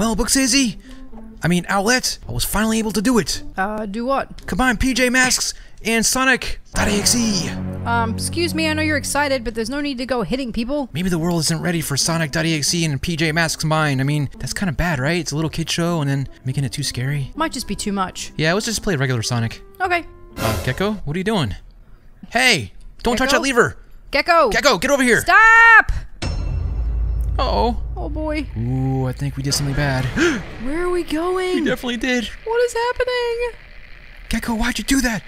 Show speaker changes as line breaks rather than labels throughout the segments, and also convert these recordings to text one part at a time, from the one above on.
Well, Booksizzy, I mean Owlette, I was finally able to do it.
Uh, do what?
Combine PJ Masks and Sonic.exe.
Um, excuse me, I know you're excited, but there's no need to go hitting people.
Maybe the world isn't ready for Sonic.exe and PJ Masks combined. I mean, that's kind of bad, right? It's a little kid show and then making it too scary.
Might just be too much.
Yeah, let's just play regular Sonic.
Okay.
Uh, Gekko, what are you doing? Hey, don't touch that lever.
Gekko!
Gekko, get over here.
Stop!
Uh-oh.
Oh Oh, boy.
Ooh, I think we did something bad.
Where are we going?
Definitely did.
What is happening?
Gekko, why'd you do that?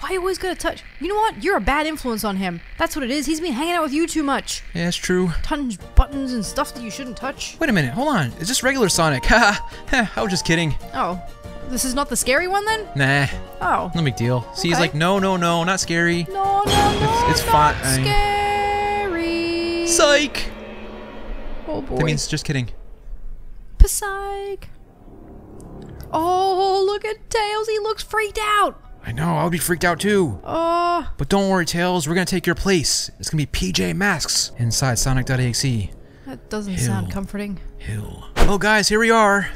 Why are you always gonna touch? You know what? You're a bad influence on him. That's what it is. He's been hanging out with you too much.
Yeah, it's true.
Touch buttons and stuff that you shouldn't touch.
Wait a minute, hold on. Is this regular Sonic? Haha, I was just kidding.
Oh. This is not the scary one then?
Nah,
Oh.
no big deal. See, he's like, no, no, no, not scary.
No, no, no.
it's
not
fine.
Scary.
Psych!
Oh boy.
That means just kidding.
Psych. Oh, look at Tails. He looks freaked out.
I know, I'll be freaked out too.
Oh,
But don't worry, Tails, we're gonna take your place. It's gonna be PJ Masks inside Sonic.exe.
that doesn't
Hill.
sound comforting.
Hill. Well, guys, here we are.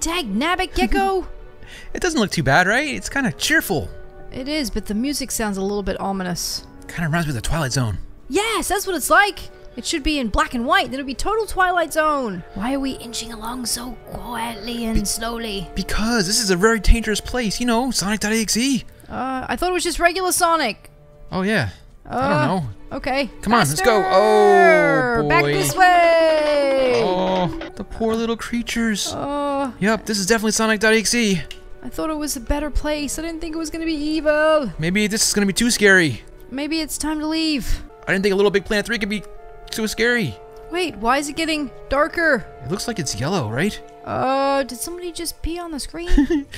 Dag nabbit, Gekko.
It doesn't look too bad, right? It's kind of cheerful.
it is, but the music sounds a little bit ominous.
Kind of reminds me of the Twilight Zone.
Yes, that's what it's like. It should be in black and white. Then it'd be total Twilight Zone. Why are we inching along so quietly and slowly?
Because this is a very dangerous place, you know, Sonic.exe.
Uh, I thought it was just regular Sonic.
Oh, yeah. I
Uh,
don't know.
Okay.
Come on, let's go.
Faster!
Oh,
Back this way.
Oh, the poor little creatures.
Oh,
Yep, this is definitely Sonic.exe.
I thought it was a better place. I didn't think it was gonna be evil.
Maybe this is gonna be too scary.
Maybe it's time to leave.
I didn't think a Little Big Planet 3 could be too scary.
Wait, why is it getting darker?
It looks like it's yellow, right?
Uh, did somebody just pee on the screen?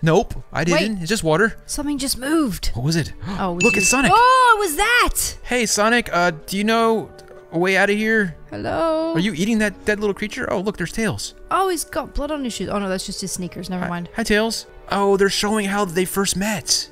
Nope, I didn't. It's just water.
Something just moved.
What was it?
Oh, it was
Look,
you.
it's Sonic.
Oh, it was that.
Hey, Sonic, uh, do you know a way out of here?
Hello.
Are you eating that dead little creature? Oh, look, there's Tails.
Oh, he's got blood on his shoes. Oh no, that's just his sneakers. Never mind.
Hi, Tails. Oh, they're showing how they first met.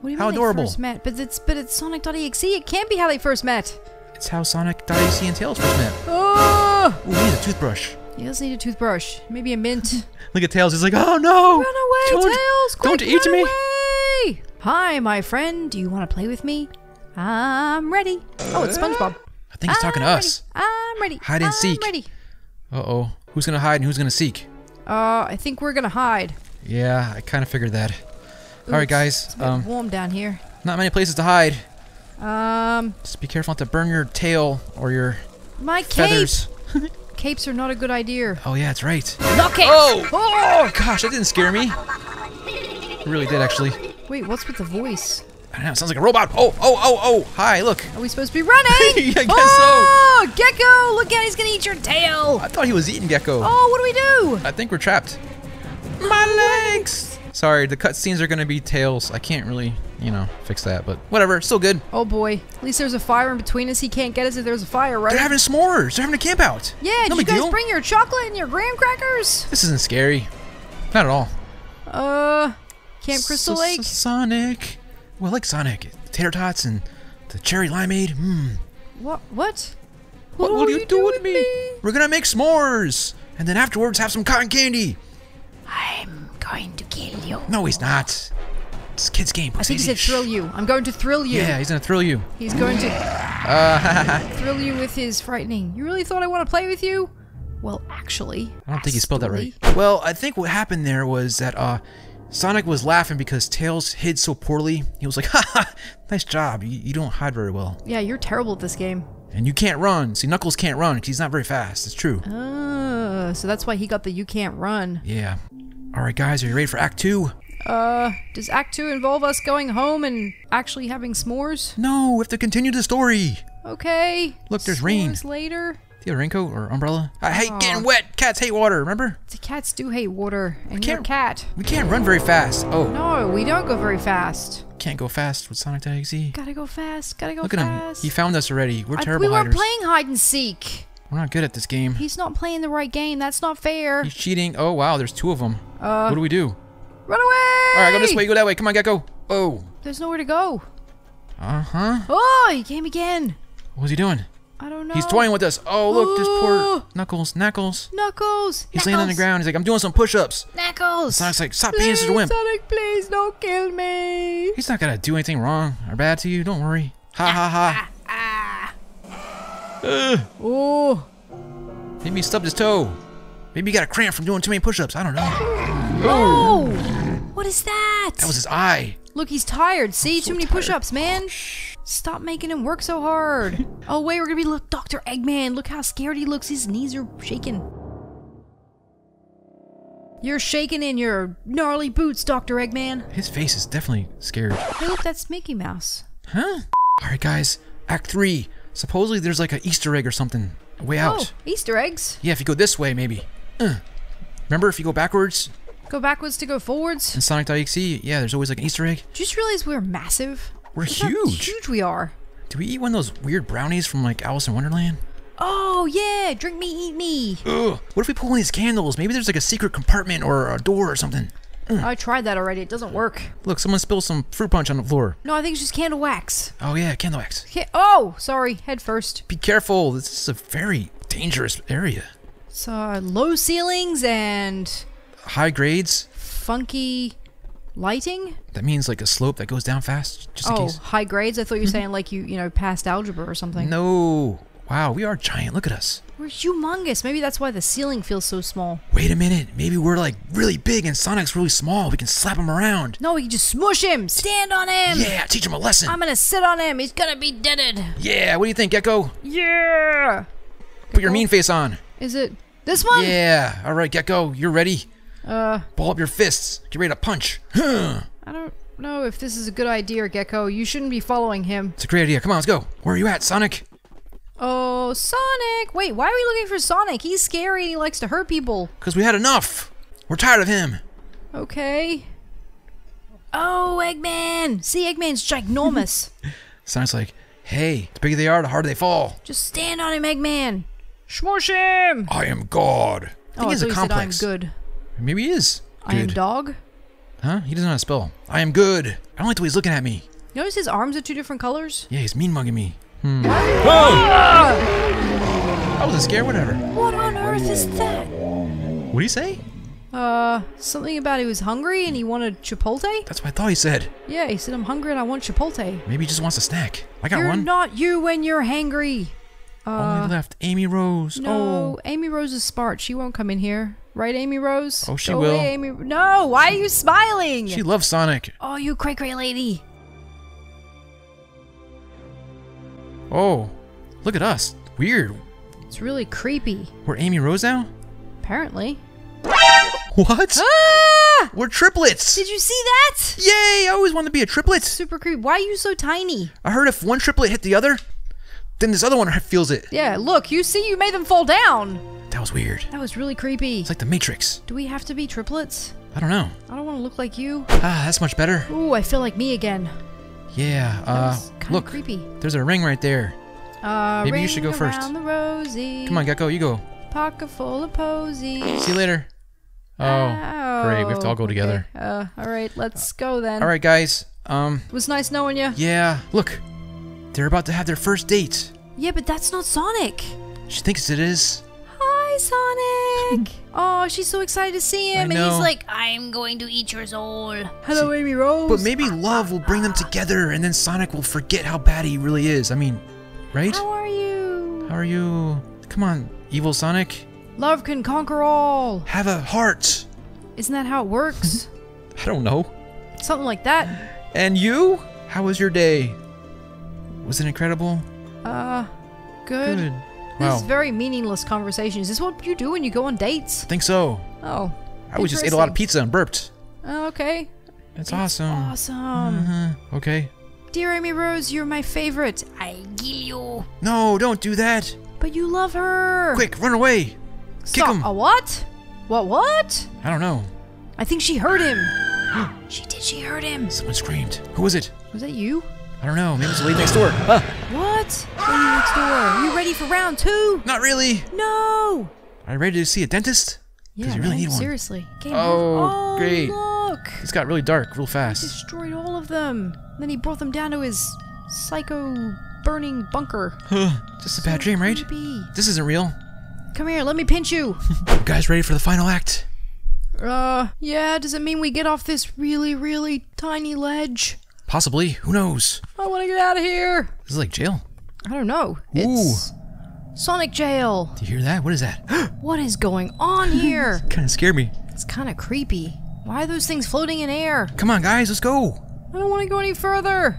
What do you
How
mean
adorable.
they first met? But it's but it's Sonic.exe. It can't be how they first met.
It's how Sonic.exe and Tails first met.
Oh,
Ooh, we need a toothbrush.
he does need a toothbrush. Maybe a mint.
Look at Tails. He's like, oh no!
run away,
Don't-
Tails! Quick,
don't eat me.
away! Hi, my friend. Do you want to play with me? I'm ready. Oh, it's SpongeBob.
I think he's talking to
I'm
us.
Ready. I'm ready.
Hide and
I'm
seek.
ready.
Uh oh. Who's gonna hide and who's gonna seek?
Uh, I think we're gonna hide.
Yeah, I kind of figured that. All right, guys.
It's a
Um,
warm down here.
not many places to hide.
Um,
Just be careful not to burn your tail or your
my cape. Capes are not a good idea.
Oh yeah, that's right.
Knock it.
Oh! Oh gosh, that didn't scare me. It really did actually.
Wait, what's with the voice?
I don't know. It sounds like a robot. Oh, oh, oh, oh! Hi, look.
Are we supposed to be running?
I guess
oh, Gekko! Look out, he's gonna eat your tail.
I thought he was eating Gekko.
Oh, what do we do?
I think we're trapped. My legs. Sorry, the cutscenes are gonna be tails. I can't really, you know, fix that, but whatever. Still good.
Oh boy, at least there's a fire in between us. He can't get us if there's a fire, right?
They're having s'mores. They're having a camp out.
yeah,
no
did you guys
deal.
bring your chocolate and your graham crackers?
This isn't scary. Not at all.
Uh, Camp Crystal Lake?
Sonic. Well, I like Sonic. Tater tots and the cherry limeade. Mmm.
What? What?
What
are
will you do with me? We're gonna make s'mores, and then afterwards have some cotton candy.
I'm going to kill you.
No, he's not. It's a kid's game.
I think he said thrill you. I'm going to thrill you.
Yeah, he's gonna thrill you.
He's going to
Uh,
thrill you with his frightening. You really thought I want to play with you? Well, actually.
I don't think he spelled that right. Well, I think what happened there was that uh, Sonic was laughing because Tails hid so poorly. He was like, "Ha ha, nice job. You, you don't hide very well,
Yeah, you're terrible at this game.
and you can't run. See, Knuckles can't run because he's not very fast. It's true.
Uh, so that's why he got the you can't run.
Yeah. All right, guys, are you ready for Act Two?
Uh, does Act 2 involve us going home and actually having s'mores?
No, we have to continue the story.
Okay.
Look, there's rain.
S'mores later.
Do you have a raincoat or umbrella? I hate
Aw.
getting wet. Cats hate water. Remember?
The cats do hate water, and a
can't-
cat.
We can't run very fast. Oh,
No, we don't go very fast.
can't go fast with Sonic Sonic.exe.
Gotta go fast. Gotta go
Look at him. He found us already. We're
I-
terrible
we
hiders.
playing hide and seek.
We're not good at this game.
He's not playing the right game. That's not fair.
He's cheating. Oh wow, there's two of them.
Uh,
what do we do?
Run away!
All right, go this way. Go that way. Come on, Gekko. Oh.
There's nowhere to go.
Uh huh.
Oh, he came again.
What was he doing?
I don't know.
He's toying with us. Oh, look, there's
Oh.
poor Knuckles. Knuckles.
Knuckles.
He's laying on the ground. He's like, I'm doing some push-ups.
Knuckles.
Sonic's like, stop being such a wimp.
Sonic, please don't kill me.
He's not gonna do anything wrong or bad to you. Don't worry. Ha ha ha. Ugh.
Oh.
Maybe he stubbed his toe. Maybe he got a cramp from doing too many push-ups. I don't know.
Oh. What is that?
That was his eye.
Look, he's tired. See,
so
too many push-ups, man. Stop making him work so hard. oh wait, we're gonna be look, Dr. Eggman. Look how scared he looks. His knees are shaking. You're shaking in your gnarly boots, Dr. Eggman.
His face is definitely scared.
Hey, look, that's Mickey Mouse.
Huh? All right, guys. Act three. Supposedly there's like an Easter egg or something. Way out.
Oh, Easter eggs.
Yeah, if you go this way, maybe. Uh. Remember, if you go backwards
Go backwards to go forwards.
in Sonic.exe, yeah, there's always like an Easter egg.
Did you just realize we're massive?
We're
Look how
huge.
huge we are.
Do we eat one of those weird brownies from like Alice in Wonderland?
Oh yeah, drink me, eat me.
Ugh. What if we pull one of these candles? Maybe there's like a secret compartment or a door or something.
I tried that already. It doesn't work.
Look, someone spilled some fruit punch on the floor.
No, I think it's just candle wax.
Oh yeah, candle wax.
Oh, sorry. Head first.
Be careful. This is a very dangerous area.
So low ceilings and
High grades.
funky lighting.
That means like a slope that goes down fast, just in
Oh, high grades. I thought you were mm-hmm. saying like you you know passed algebra or something.
No. Wow, we are giant. Look at us.
We're humongous. Maybe that's why the ceiling feels so small.
Wait a minute. Maybe we're like really big and Sonic's really small. We can slap him around.
No, we can just smush him. Stand on him.
Yeah, teach him a lesson.
I'm gonna sit on him. He's gonna be deaded.
Yeah, what do you think, Gekko?
Yeah.
Put your mean face on.
Is it this one?
Yeah. All right, Gekko, you're ready.
Uh,
Ball up your fists. Get ready to punch. Huh.
I don't know if this is a good idea, Gekko. You shouldn't be following him.
It's a great idea. Come on, let's go. Where are you at, Sonic?
Oh, Sonic! Wait, why are we looking for Sonic? He's scary. He likes to hurt people.
Because we had enough. We're tired of him.
Okay. Oh, Eggman! See, Eggman's ginormous.
Sonic's like, hey, the bigger they are, the harder they fall.
Just stand on him, Eggman. Smush him!
I am God. Oh, I think
oh, I
he has
thought
a
you said I'm good.
Maybe he is.
I am dog.
Huh? He doesn't know how to spell. I am good. I don't like the way he's looking at me.
Notice his arms are two different colors?
Yeah, he's mean mugging me. Hmm. Oh! I wasn't scared, whatever.
What on earth is that?
What do you say?
Uh, something about he was hungry and he wanted Chipotle?
That's what I thought he said.
Yeah, he said, I'm hungry and I want Chipotle.
Maybe he just wants a snack. I got
You're
one.
not you when you're hangry.
Only left Amy Rose.
No,
Oh.
Amy Rose is smart. She won't come in here. Right, Amy Rose?
Oh, she
Go
will.
Away, Amy. No, why are you smiling?
She loves Sonic.
oh, you cray cray lady.
Oh. Look at us. Weird.
It's really creepy.
We're Amy Rose now?
Apparently.
What?
Ah!
We're triplets.
Did you see that?
Yay! I always wanted to be a triplet.
Super creepy. Why are you so tiny?
I heard if one triplet hit the other, then this other one feels it.
Yeah, look, you see, you made them fall down.
That was weird.
That was really creepy.
It's like the Matrix.
Do we have to be triplets?
I don't know.
I don't want to look like you.
Ah, that's much better.
Ooh, I feel like me again.
Yeah. Uh,
was kinda
look.
creepy.
There's a ring right there.
Uh,
Maybe you should go first.
The rosy.
Come on, Gekko, you go.
Pocket full of posies.
See you later. Oh, great. We have to all go
okay.
together.
Uh, all right, let's go then.
All right, guys. Um,
It was nice knowing you.
yeah. Look, they're about to have their first date.
Yeah, but that's not Sonic.
She thinks it is.
Hi, Sonic. oh, she's so excited to see him, and
know.
he's like,
I'm going to eat your soul.
"Hello, Amy Rose."
But maybe love will bring them together, and then Sonic will forget how bad he really is. I mean, right?
How are you?
How are you? Come on, evil Sonic.
Love can conquer all.
Have a heart.
Isn't that how it works?
I don't know.
Something like that.
And you? How was your day? Was it incredible?
Uh, good.
Good.
This
Wow.
is very meaningless conversation. Is this what you do when you go on dates?
I think so.
Oh.
I was just ate a lot of pizza and burped.
Oh, okay.
It's awesome.
Awesome.
Uh-huh. Okay.
Dear Amy Rose, you're my favorite.
I kill you.
No, don't do that.
But you love her.
Quick, run away. kick
Stop.
him.
A what? What? What?
I don't know.
I think she heard him. she did. She heard him.
Someone screamed. Who was it?
Was that you?
I don't know. Maybe it's the lady next door. Ah,
What? Lady next door. Are you ready for round two?
not really.
No.
Are you ready to see a dentist?
Yeah,
you really need one.
seriously. Game
Oh,
oh,
great.
Look.
It's got really dark real fast.
Destroyed all of them. Then he brought them down to his psycho burning bunker. Huh.
Just a bad dream, right?
Creepy.
This isn't real.
Come here, let me pinch you.
You guys ready for the final act?
Uh, yeah, does it mean we get off this really, really tiny ledge?
Possibly. Who knows?
I want to get out of here.
This is like jail.
I don't know. It's Sonic Jail.
Do you hear that? What is that?
What is going on here?
kind of scared me.
it's kind of creepy. Why are those things floating in air?
Come on, guys, let's go.
I don't want to go any further.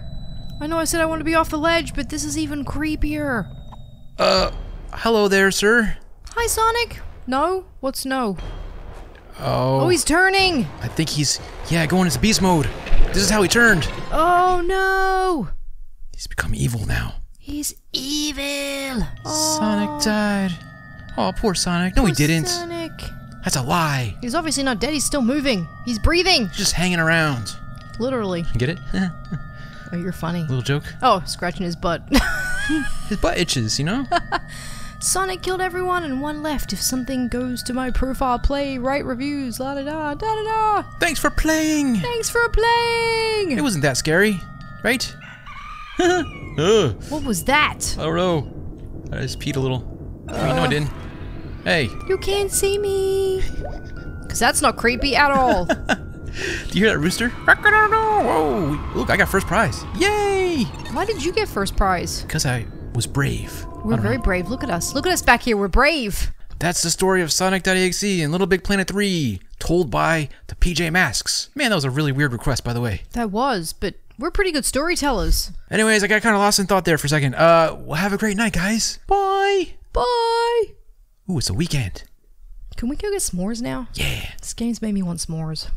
I know I said I want to be off the ledge, but this is even creepier.
Uh, hello there, sir.
Hi, Sonic. No? What's no?
Oh,
Oh, he's turning.
I think he's yeah going into beast mode. This is how he turned.
Oh no.
He's become evil now.
He's evil.
Sonic oh. died. Oh, poor Sonic. No, he didn't.
Sonic.
That's a lie.
He's obviously not dead. He's still moving. He's breathing.
He's just hanging around.
Literally.
Get it?
Oh, you're funny.
Little joke.
Oh, scratching his butt.
His butt itches, you know.
Sonic killed everyone and one left. If something goes to my profile, play, write reviews, la da da, da da da.
Thanks for playing.
Thanks for playing.
It wasn't that scary, right? Ugh. Uh.
What was that?
I don't know. I just peed a little. I mean, no, I didn't. Hey,
You can't see me. Cause that's not creepy at all.
do you hear that rooster? Whoa! Look, I got first prize. Yay!
Why did you get first prize?
Because I was brave.
We're very
know.
brave. Look at us. Look at us back here. We're brave.
That's the story of Sonic.exe and Little Big Planet 3, told by the PJ Masks. Man, that was a really weird request, by the way.
That was, but we're pretty good storytellers.
Anyways, I got kind of lost in thought there for a second. Uh, well, have a great night, guys. Bye.
Bye.
Ooh, it's a weekend.
Can we go get s'mores now?
Yeah.
This game's made me want s'mores.